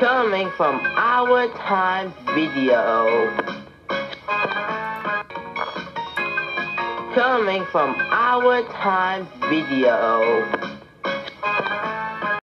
Coming from our time video. Coming from our time video.